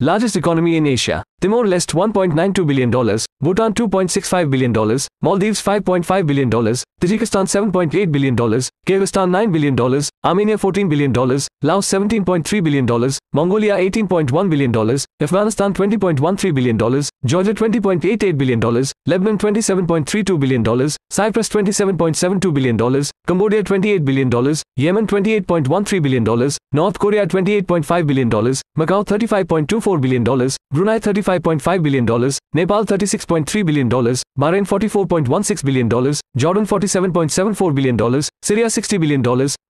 largest economy in Asia. Timor-Leste $1.92 billion, Bhutan $2.65 billion, Maldives $5.5 billion, Tajikistan $7.8 billion, Kyrgyzstan $9 billion, Armenia $14 billion, Laos $17.3 billion, Mongolia $18.1 billion, Afghanistan $20.13 billion, Georgia $20.88 billion, Lebanon $27.32 billion, Cyprus $27.72 billion, Cambodia $28 billion, Yemen $28.13 billion, North Korea $28.5 billion, Macau $35.24 billion, Brunei $35.5 billion, Nepal $36.3 billion, Bahrain $44.16 billion, Jordan $47.74 billion, Syria $60 billion,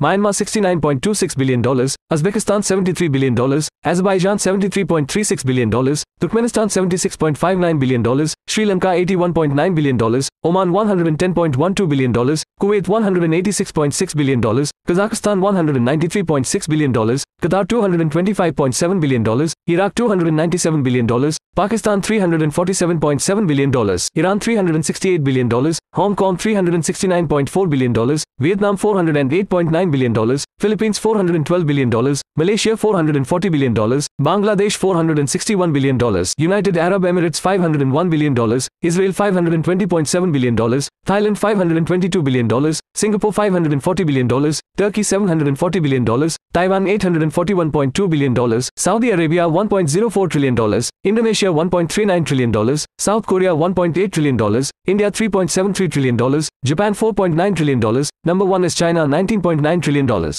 Myanmar $69.26 billion, Uzbekistan $73 billion, Azerbaijan $73.36 billion, Turkmenistan $76.59 billion, Sri Lanka $81.9 billion, Oman $110.12 billion, Kuwait $186.6 billion, Kazakhstan $193.6 billion, Qatar $225.7 billion, Iraq $297 billion, Pakistan $347.7 billion, Iran $368 billion, Hong Kong $369.4 billion, Vietnam $408.9 billion, Philippines $412 billion, Malaysia $440 billion, Bangladesh $461 billion, United Arab Emirates $501 billion, Israel $520.7 billion, Thailand $522 billion, Singapore $540 billion, Turkey $740 billion, Taiwan $841.2 billion, Saudi Arabia $1.04 trillion, Indonesia $1.39 trillion, South Korea $1.8 trillion, India $3.73 trillion, Japan $4.9 trillion, number 1 is China $19.9 trillion.